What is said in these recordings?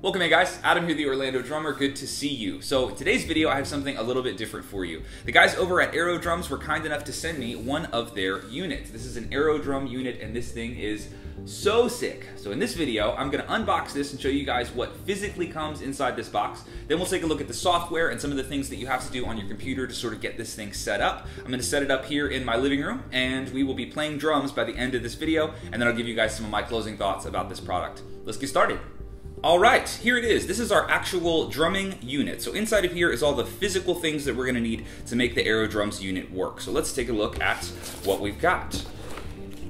Welcome hey guys, Adam here, the Orlando drummer. Good to see you. So today's video, I have something a little bit different for you. The guys over at Aerodrums were kind enough to send me one of their units. This is an Aerodrum unit, and this thing is so sick. So in this video, I'm gonna unbox this and show you guys what physically comes inside this box. Then we'll take a look at the software and some of the things that you have to do on your computer to sort of get this thing set up. I'm gonna set it up here in my living room, and we will be playing drums by the end of this video, and then I'll give you guys some of my closing thoughts about this product. Let's get started. All right, here it is. This is our actual drumming unit. So inside of here is all the physical things that we're gonna need to make the Aerodrums unit work. So let's take a look at what we've got.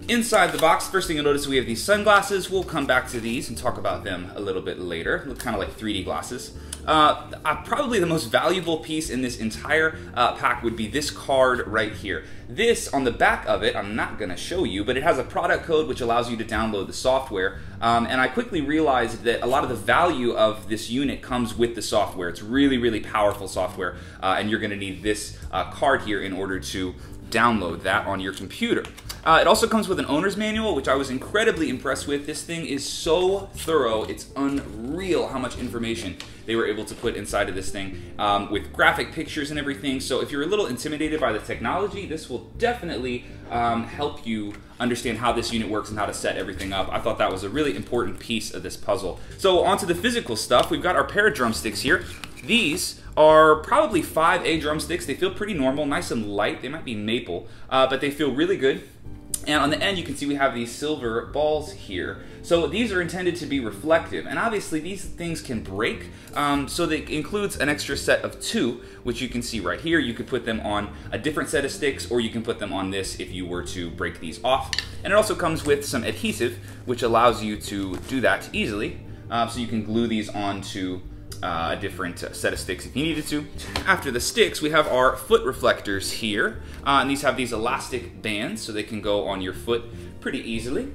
Inside the box, first thing you'll notice we have these sunglasses. We'll come back to these and talk about them a little bit later. Look kind of like 3D glasses. Uh, uh, probably the most valuable piece in this entire uh, pack would be this card right here. This, on the back of it, I'm not going to show you, but it has a product code which allows you to download the software. Um, and I quickly realized that a lot of the value of this unit comes with the software. It's really, really powerful software, uh, and you're going to need this uh, card here in order to download that on your computer. Uh, it also comes with an owner's manual, which I was incredibly impressed with. This thing is so thorough, it's unreal how much information they were able to put inside of this thing um, with graphic pictures and everything. So if you're a little intimidated by the technology, this will definitely um, help you understand how this unit works and how to set everything up. I thought that was a really important piece of this puzzle. So onto the physical stuff, we've got our pair of drumsticks here. These are probably 5A drumsticks. They feel pretty normal, nice and light. They might be maple, uh, but they feel really good. And on the end, you can see we have these silver balls here. So these are intended to be reflective, and obviously these things can break. Um, so that includes an extra set of two, which you can see right here. You could put them on a different set of sticks, or you can put them on this if you were to break these off. And it also comes with some adhesive, which allows you to do that easily. Uh, so you can glue these onto uh, a different set of sticks if you needed to. After the sticks, we have our foot reflectors here. Uh, and these have these elastic bands so they can go on your foot pretty easily.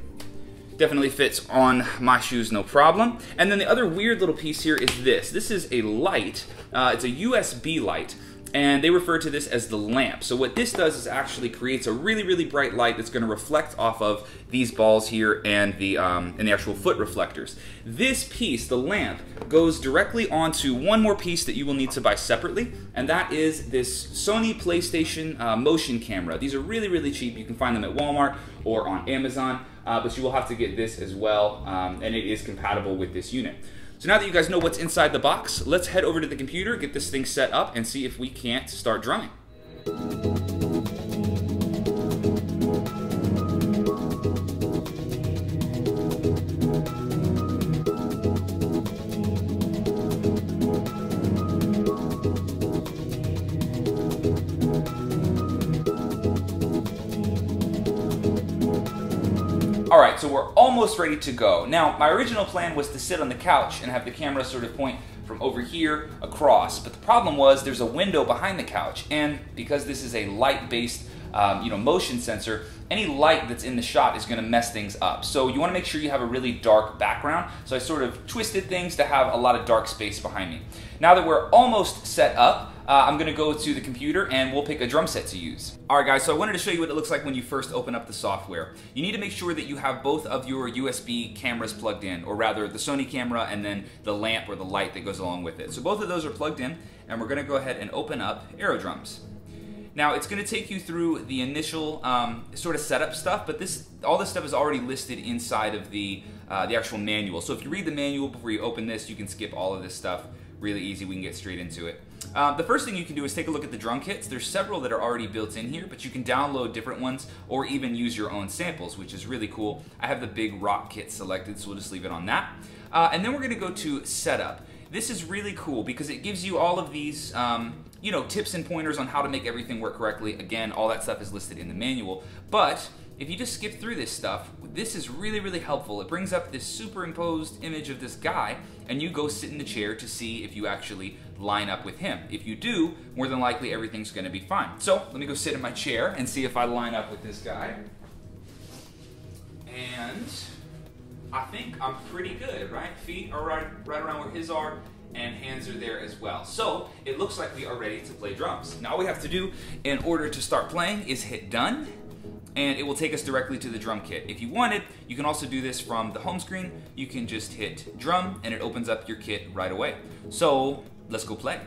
Definitely fits on my shoes, no problem. And then the other weird little piece here is this. This is a light. Uh, it's a USB light and they refer to this as the lamp. So what this does is actually creates a really, really bright light that's going to reflect off of these balls here and the um, and the actual foot reflectors. This piece, the lamp, goes directly onto one more piece that you will need to buy separately, and that is this Sony PlayStation uh, motion camera. These are really, really cheap. You can find them at Walmart or on Amazon, uh, but you will have to get this as well, um, and it is compatible with this unit. So now that you guys know what's inside the box, let's head over to the computer, get this thing set up, and see if we can't start drumming. All right, so we're almost ready to go. Now, my original plan was to sit on the couch and have the camera sort of point from over here across, but the problem was there's a window behind the couch, and because this is a light-based um, you know, motion sensor, any light that's in the shot is going to mess things up. So you want to make sure you have a really dark background. So I sort of twisted things to have a lot of dark space behind me. Now that we're almost set up, uh, I'm gonna go to the computer and we'll pick a drum set to use. All right guys, so I wanted to show you what it looks like when you first open up the software. You need to make sure that you have both of your USB cameras plugged in, or rather the Sony camera and then the lamp or the light that goes along with it. So both of those are plugged in and we're gonna go ahead and open up Aerodrums. Now it's going to take you through the initial um, sort of setup stuff, but this all this stuff is already listed inside of the uh, the actual manual. So if you read the manual before you open this, you can skip all of this stuff really easy. We can get straight into it. Uh, the first thing you can do is take a look at the drum kits. There's several that are already built in here, but you can download different ones or even use your own samples, which is really cool. I have the big rock kit selected, so we'll just leave it on that. Uh, and then we're gonna go to setup. This is really cool because it gives you all of these um, you know, tips and pointers on how to make everything work correctly. Again, all that stuff is listed in the manual. But if you just skip through this stuff, this is really, really helpful. It brings up this superimposed image of this guy, and you go sit in the chair to see if you actually line up with him. If you do, more than likely everything's gonna be fine. So let me go sit in my chair and see if I line up with this guy. And I think I'm pretty good, right? Feet are right, right around where his are, and hands are there as well. So it looks like we are ready to play drums. Now all we have to do in order to start playing is hit done and it will take us directly to the drum kit. If you want it, you can also do this from the home screen. You can just hit drum and it opens up your kit right away. So let's go play.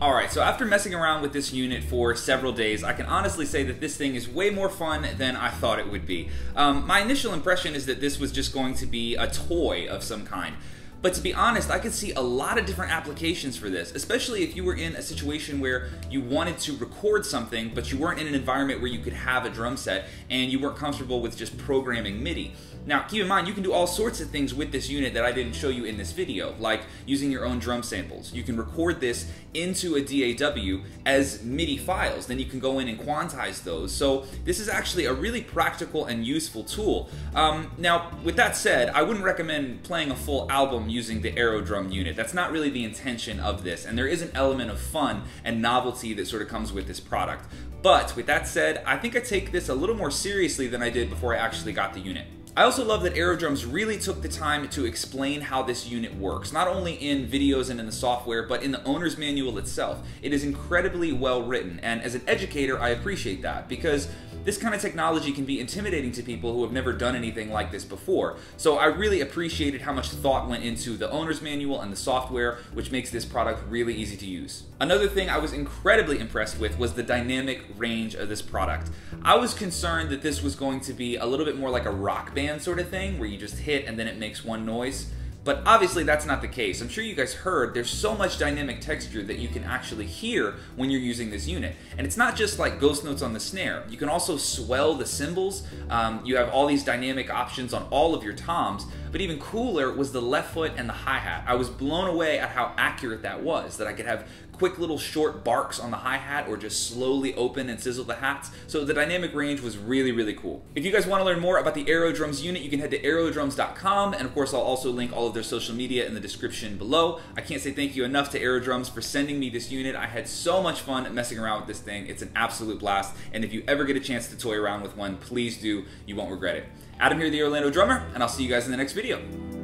Alright, so after messing around with this unit for several days, I can honestly say that this thing is way more fun than I thought it would be. Um, my initial impression is that this was just going to be a toy of some kind. But to be honest, I could see a lot of different applications for this, especially if you were in a situation where you wanted to record something, but you weren't in an environment where you could have a drum set and you weren't comfortable with just programming MIDI. Now, keep in mind, you can do all sorts of things with this unit that I didn't show you in this video, like using your own drum samples. You can record this into a DAW as MIDI files. Then you can go in and quantize those. So this is actually a really practical and useful tool. Um, now, with that said, I wouldn't recommend playing a full album using the Aerodrum unit. That's not really the intention of this, and there is an element of fun and novelty that sort of comes with this product. But with that said, I think I take this a little more seriously than I did before I actually got the unit. I also love that Aerodrums really took the time to explain how this unit works, not only in videos and in the software, but in the owner's manual itself. It is incredibly well written, and as an educator, I appreciate that, because this kind of technology can be intimidating to people who have never done anything like this before. So I really appreciated how much thought went into the owner's manual and the software, which makes this product really easy to use. Another thing I was incredibly impressed with was the dynamic range of this product. I was concerned that this was going to be a little bit more like a rock band sort of thing, where you just hit and then it makes one noise. But obviously that's not the case. I'm sure you guys heard there's so much dynamic texture that you can actually hear when you're using this unit. And it's not just like ghost notes on the snare. You can also swell the cymbals. Um, you have all these dynamic options on all of your toms. But even cooler was the left foot and the hi-hat. I was blown away at how accurate that was, that I could have quick little short barks on the hi-hat or just slowly open and sizzle the hats. So the dynamic range was really, really cool. If you guys want to learn more about the Aerodrums unit, you can head to aerodrums.com and of course I'll also link all of their social media in the description below. I can't say thank you enough to Aerodrums for sending me this unit. I had so much fun messing around with this thing. It's an absolute blast and if you ever get a chance to toy around with one, please do. You won't regret it. Adam here, the Orlando Drummer, and I'll see you guys in the next video.